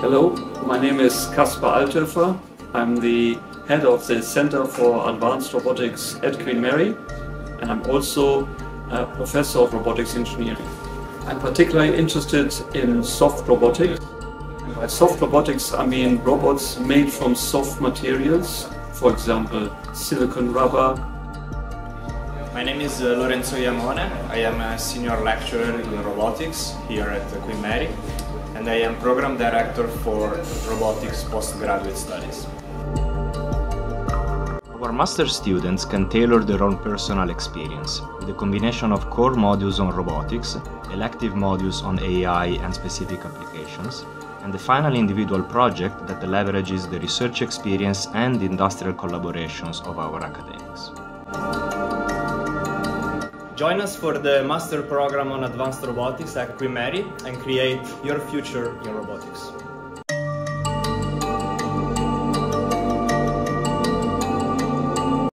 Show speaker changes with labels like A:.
A: Hello, my name is Kaspar Althoefer. I'm the head of the Center for Advanced Robotics at Queen Mary and I'm also a professor of robotics engineering. I'm particularly interested in soft robotics. And by soft robotics I mean robots made from soft materials, for example silicon rubber.
B: My name is uh, Lorenzo Jamone. I am a senior lecturer in robotics here at Queen Mary and I am program director for robotics postgraduate studies.
C: Our master students can tailor their own personal experience with a combination of core modules on robotics, elective modules on AI and specific applications, and the final individual project that leverages the research experience and industrial collaborations of our academics.
B: Join us for the master program on advanced robotics at Mary and create your future in robotics.